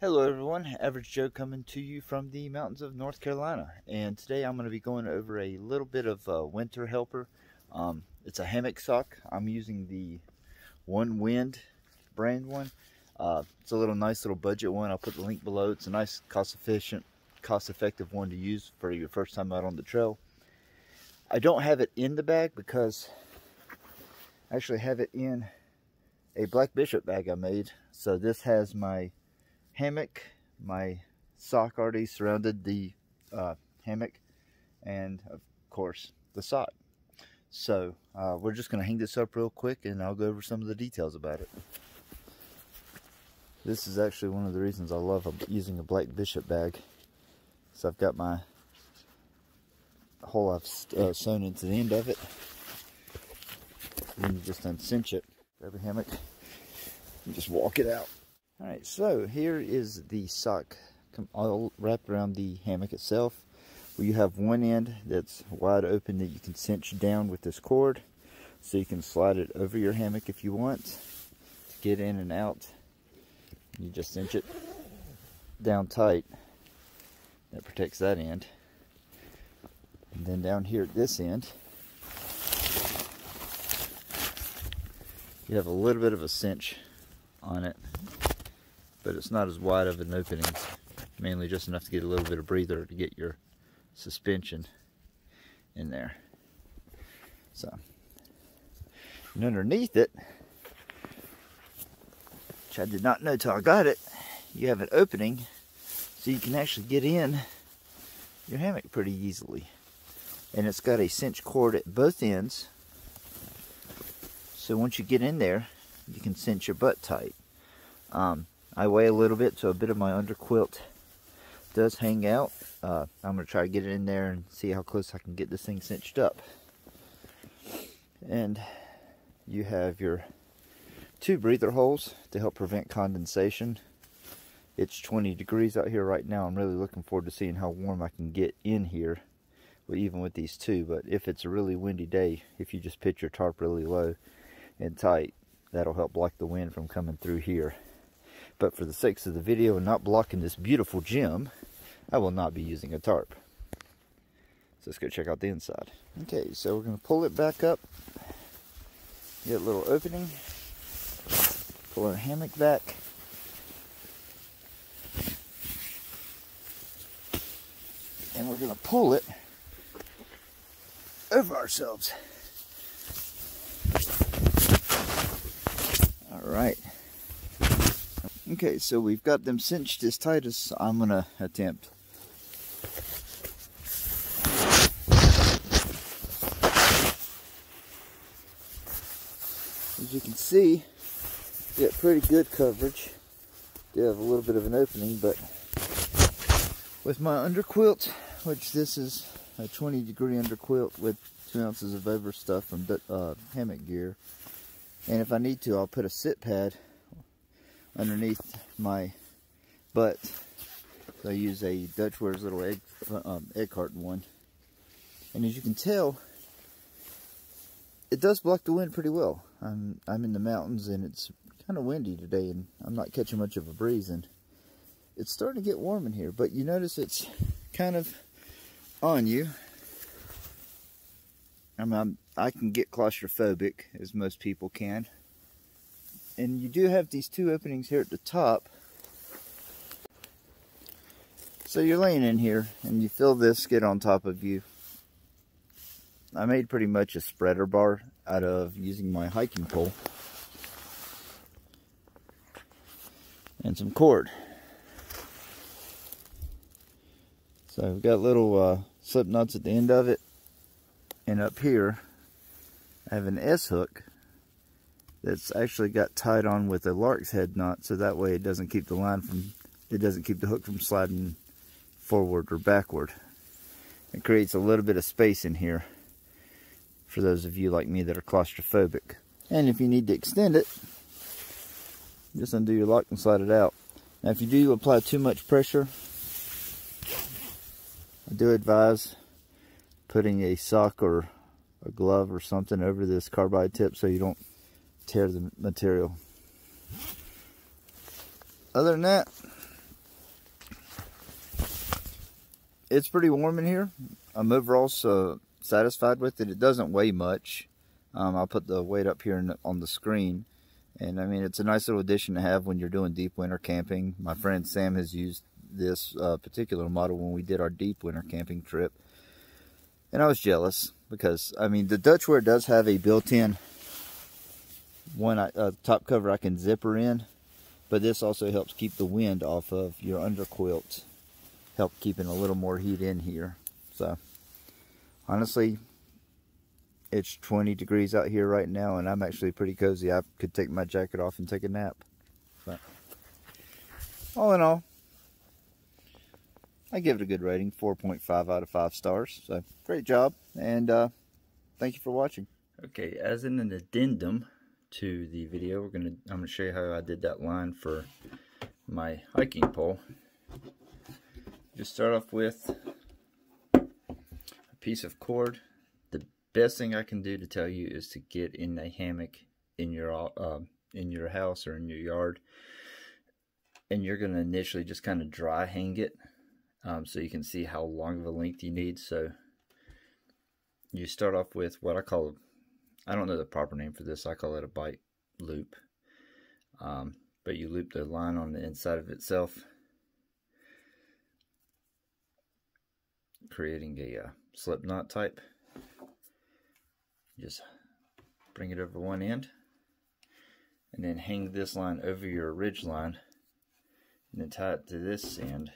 Hello everyone, Average Joe coming to you from the mountains of North Carolina and today I'm going to be going over a little bit of a winter helper. Um, it's a hammock sock. I'm using the OneWind brand one. Uh, it's a little nice little budget one. I'll put the link below. It's a nice cost efficient, cost effective one to use for your first time out on the trail. I don't have it in the bag because I actually have it in a Black Bishop bag I made. So this has my hammock. My sock already surrounded the uh, hammock and of course the sock. So uh, we're just going to hang this up real quick and I'll go over some of the details about it. This is actually one of the reasons I love using a Black Bishop bag. So I've got my hole I've uh, sewn into the end of it. And you just uncinch it, grab a hammock, and just walk it out. Alright, so here is the sock all wrapped around the hammock itself. Where you have one end that's wide open that you can cinch down with this cord. So you can slide it over your hammock if you want to get in and out. You just cinch it down tight. That protects that end. And then down here at this end, you have a little bit of a cinch on it but it's not as wide of an opening mainly just enough to get a little bit of breather to get your suspension in there. So and underneath it which I did not know till I got it you have an opening so you can actually get in your hammock pretty easily. And it's got a cinch cord at both ends. So once you get in there you can cinch your butt tight. Um, I weigh a little bit, so a bit of my underquilt does hang out. Uh, I'm going to try to get it in there and see how close I can get this thing cinched up. And you have your two breather holes to help prevent condensation. It's 20 degrees out here right now. I'm really looking forward to seeing how warm I can get in here, well, even with these two. But if it's a really windy day, if you just pitch your tarp really low and tight, that'll help block the wind from coming through here. But for the sakes of the video and not blocking this beautiful gem, I will not be using a tarp. So let's go check out the inside. Okay, so we're going to pull it back up. Get a little opening. Pull our hammock back. And we're going to pull it over ourselves. All right. Okay, so we've got them cinched as tight as I'm going to attempt. As you can see, get pretty good coverage. Do have a little bit of an opening, but with my underquilt, which this is a 20 degree underquilt with two ounces of overstuff from uh, hammock gear. And if I need to, I'll put a sit pad underneath my butt. I use a Dutchwares little egg, um, egg carton one. And as you can tell, it does block the wind pretty well. I'm, I'm in the mountains and it's kind of windy today and I'm not catching much of a breeze and it's starting to get warm in here. But you notice it's kind of on you. I mean, I'm, I can get claustrophobic, as most people can and you do have these two openings here at the top. So you're laying in here and you feel this get on top of you. I made pretty much a spreader bar out of using my hiking pole. And some cord. So I've got little uh, slip nuts at the end of it. And up here, I have an S-hook that's actually got tied on with a lark's head knot so that way it doesn't keep the line from it doesn't keep the hook from sliding forward or backward. It creates a little bit of space in here for those of you like me that are claustrophobic. And if you need to extend it just undo your lock and slide it out. Now if you do apply too much pressure I do advise putting a sock or a glove or something over this carbide tip so you don't tear the material. Other than that, it's pretty warm in here. I'm overall so satisfied with it. It doesn't weigh much. Um, I'll put the weight up here the, on the screen. And I mean, it's a nice little addition to have when you're doing deep winter camping. My friend Sam has used this uh, particular model when we did our deep winter camping trip. And I was jealous because, I mean, the Dutchware does have a built-in one uh, top cover I can zipper in. But this also helps keep the wind off of your underquilt. Help keeping a little more heat in here. So, honestly, it's 20 degrees out here right now, and I'm actually pretty cozy. I could take my jacket off and take a nap. But, all in all, I give it a good rating, 4.5 out of 5 stars. So, great job, and uh, thank you for watching. Okay, as in an addendum to the video, we're gonna I'm gonna show you how I did that line for my hiking pole. Just start off with a piece of cord The best thing I can do to tell you is to get in a hammock in your uh, in your house or in your yard, and you're to initially just kind of dry hang it, um, so you can see how long of a length you need. So you start off with what I call I don't know the proper name for this. I call it a bite loop. Um, but you loop the line on the inside of itself, creating a uh, slip knot type just bring it over one end and then hang this line over your ridge line and then tie it to this end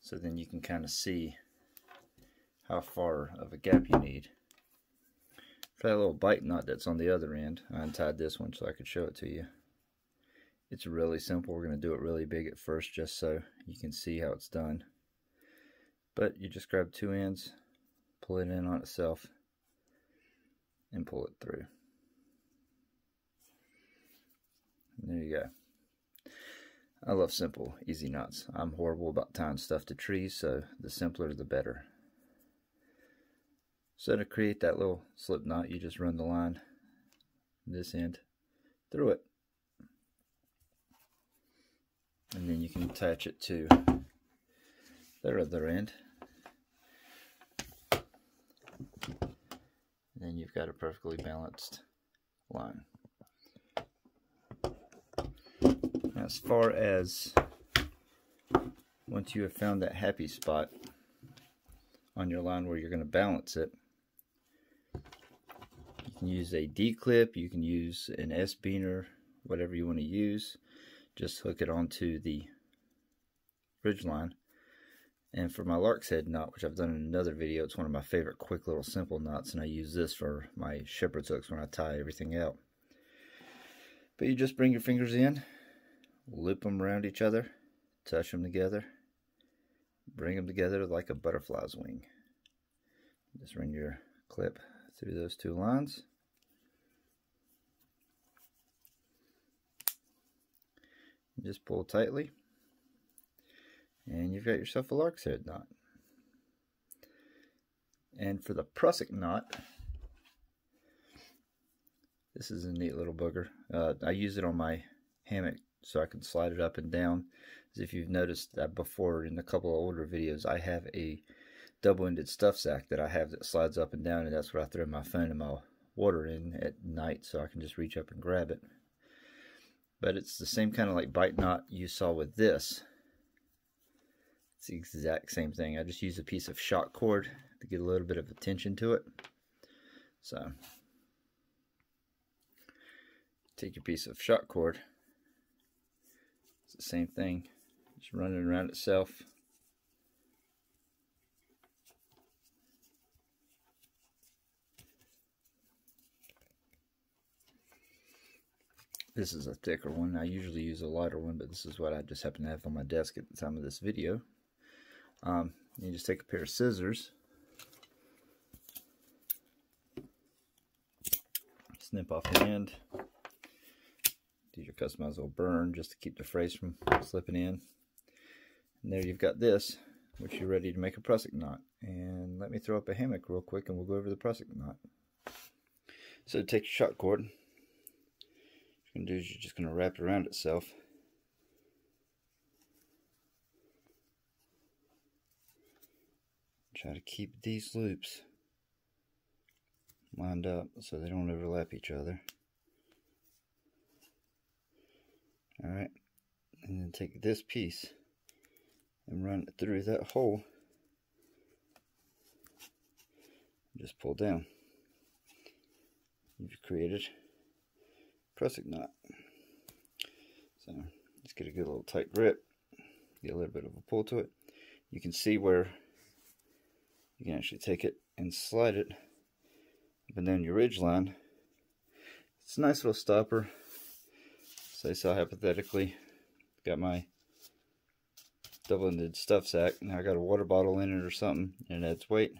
so then you can kind of see how far of a gap you need. For that little bite knot that's on the other end, I untied this one so I could show it to you. It's really simple. We're going to do it really big at first just so you can see how it's done. But you just grab two ends, pull it in on itself, and pull it through. There you go. I love simple, easy knots. I'm horrible about tying stuff to trees, so the simpler the better. So to create that little slip knot, you just run the line this end through it. And then you can attach it to the other end. And then you've got a perfectly balanced line. As far as once you have found that happy spot on your line where you're going to balance it, can use a D-clip, you can use an S-biner, whatever you want to use. Just hook it onto the ridge line and for my lark's head knot, which I've done in another video, it's one of my favorite quick little simple knots, and I use this for my shepherd's hooks when I tie everything out. But you just bring your fingers in, loop them around each other, touch them together, bring them together like a butterfly's wing. Just run your clip through those two lines. Just pull tightly and you've got yourself a lark's head knot. And for the prusik knot, this is a neat little booger. Uh, I use it on my hammock so I can slide it up and down. As if you've noticed that before in a couple of older videos, I have a double-ended stuff sack that I have that slides up and down, and that's where I throw my phone and my water in at night so I can just reach up and grab it. But it's the same kind of like bite knot you saw with this. It's the exact same thing. I just use a piece of shock cord to get a little bit of attention to it. So, take your piece of shock cord. It's the same thing. Just running around itself. This is a thicker one. I usually use a lighter one, but this is what I just happen to have on my desk at the time of this video. Um, you just take a pair of scissors, snip off the end, do your customized little burn just to keep the phrase from slipping in. And there you've got this, which you're ready to make a prusik knot. And let me throw up a hammock real quick and we'll go over the prusik knot. So take your shock cord. Going to do is you're just going to wrap it around itself. try to keep these loops lined up so they don't overlap each other. Alright, and then take this piece and run it through that hole. Just pull down. You've created a prusik knot. So let's get a good little tight grip. Get a little bit of a pull to it. You can see where you can actually take it and slide it up and down your ridge line. It's a nice little stopper. Say so hypothetically, got my double-ended stuff sack. Now I got a water bottle in it or something, and it adds weight.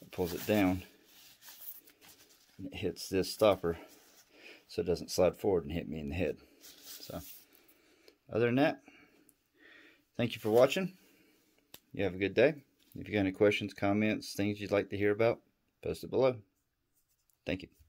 It pulls it down, and it hits this stopper, so it doesn't slide forward and hit me in the head. So, other than that, thank you for watching. You have a good day. If you got any questions, comments, things you'd like to hear about, post it below. Thank you.